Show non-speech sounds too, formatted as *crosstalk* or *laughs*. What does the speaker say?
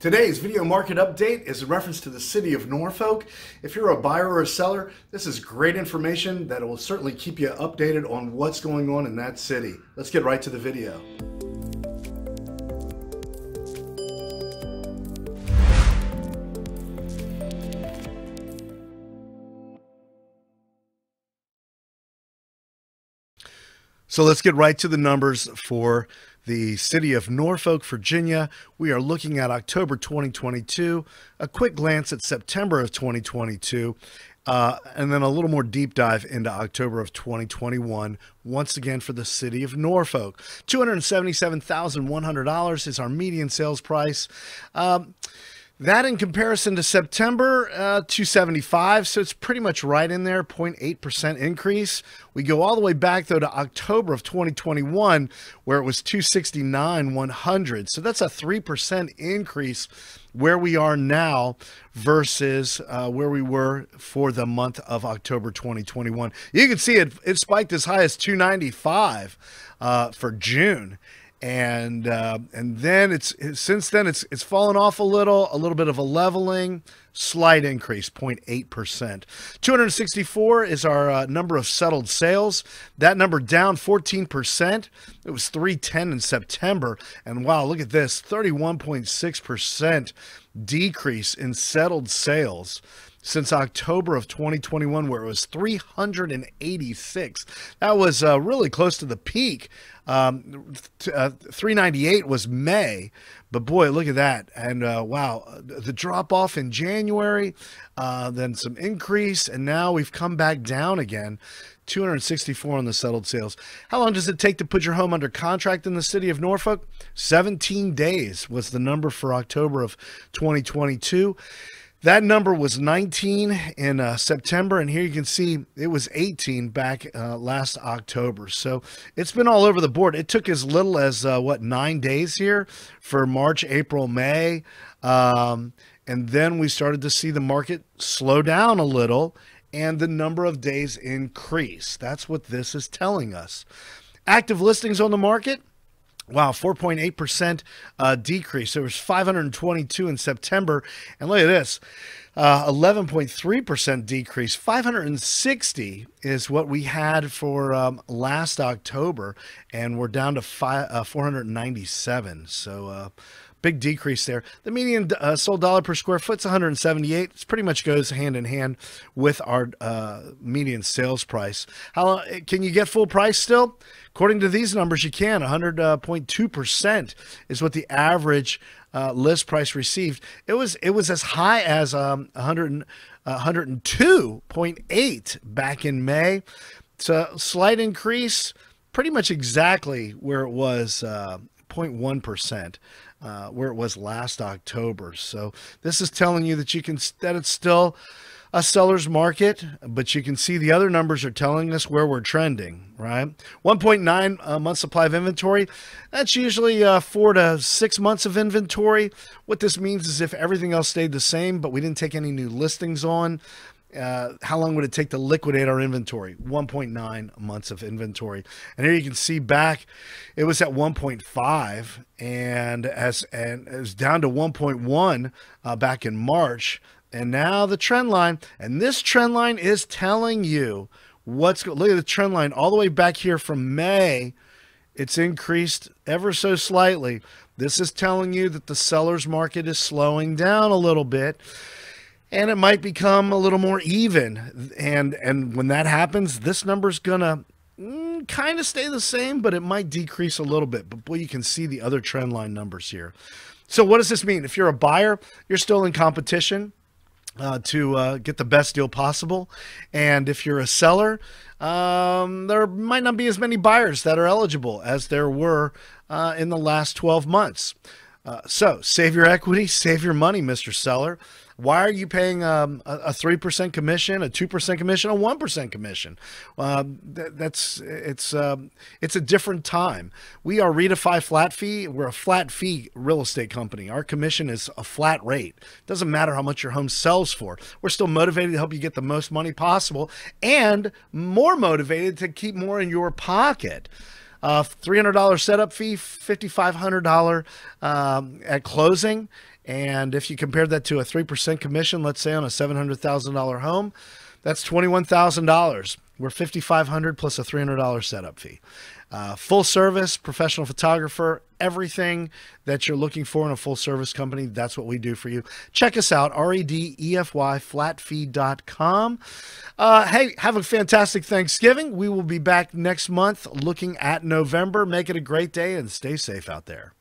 Today's video market update is a reference to the city of Norfolk. If you're a buyer or a seller, this is great information that will certainly keep you updated on what's going on in that city. Let's get right to the video. So let's get right to the numbers for the city of Norfolk, Virginia. We are looking at October 2022, a quick glance at September of 2022, uh, and then a little more deep dive into October of 2021, once again for the city of Norfolk. $277,100 is our median sales price. Um, that in comparison to September, uh, 275. So it's pretty much right in there, 0.8% increase. We go all the way back though to October of 2021, where it was 269, 100. So that's a 3% increase where we are now versus uh, where we were for the month of October 2021. You can see it, it spiked as high as 295 uh, for June and uh, and then it's, since then it's it's fallen off a little, a little bit of a leveling, slight increase, 0.8 percent. 264 is our uh, number of settled sales. That number down 14 percent. It was 310 in September, and wow, look at this, 31.6 percent decrease in settled sales since October of 2021, where it was 386. That was uh, really close to the peak. Um, uh, 398 was May, but boy, look at that. And uh, wow, the drop off in January, uh, then some increase, and now we've come back down again. 264 on the settled sales. How long does it take to put your home under contract in the city of Norfolk? 17 days was the number for October of 2022. That number was 19 in uh, September, and here you can see it was 18 back uh, last October. So it's been all over the board. It took as little as, uh, what, nine days here for March, April, May. Um, and then we started to see the market slow down a little and the number of days increase. That's what this is telling us. Active listings on the market, Wow, 4.8% uh, decrease. There was 522 in September. And look at this, 11.3% uh, decrease. 560 is what we had for um, last October, and we're down to five, uh, 497. So, uh, big decrease there. The median uh, sold dollar per square foot is 178. It pretty much goes hand in hand with our uh, median sales price. How can you get full price still? According to these numbers, you can. 100.2% uh, is what the average uh, list price received. It was it was as high as um, 100, 102.8 back in May. It's a slight increase, pretty much exactly where it was uh, 0.1%. Uh, where it was last October. So this is telling you that you can that it's still a seller's market, but you can see the other numbers are telling us where we're trending, right? 1.9 uh, month supply of inventory. That's usually uh, four to six months of inventory. What this means is if everything else stayed the same, but we didn't take any new listings on, uh, how long would it take to liquidate our inventory? 1.9 months of inventory. And here you can see back, it was at 1.5 and as and it was down to 1.1 uh, back in March. And now the trend line, and this trend line is telling you what's going. Look at the trend line all the way back here from May. It's increased ever so slightly. This is telling you that the seller's market is slowing down a little bit and it might become a little more even. And and when that happens, this number's gonna mm, kind of stay the same, but it might decrease a little bit. But boy, you can see the other trend line numbers here. So what does this mean? If you're a buyer, you're still in competition. Uh, to uh, get the best deal possible. And if you're a seller, um, there might not be as many buyers that are eligible as there were uh, in the last 12 months. Uh, so save your equity, *laughs* save your money, Mr. Seller. Why are you paying um, a three percent commission, a two percent commission, a one percent commission? Uh, that, that's it's um, it's a different time. We are Redefy flat fee. We're a flat fee real estate company. Our commission is a flat rate. Doesn't matter how much your home sells for. We're still motivated to help you get the most money possible, and more motivated to keep more in your pocket. Uh, $300 setup fee, $5,500 um, at closing. And if you compare that to a 3% commission, let's say on a $700,000 home, that's $21,000. We're 5500 plus a $300 setup fee. Uh, full service, professional photographer, everything that you're looking for in a full service company, that's what we do for you. Check us out, R-E-D-E-F-Y, flatfee.com. Uh, hey, have a fantastic Thanksgiving. We will be back next month looking at November. Make it a great day and stay safe out there.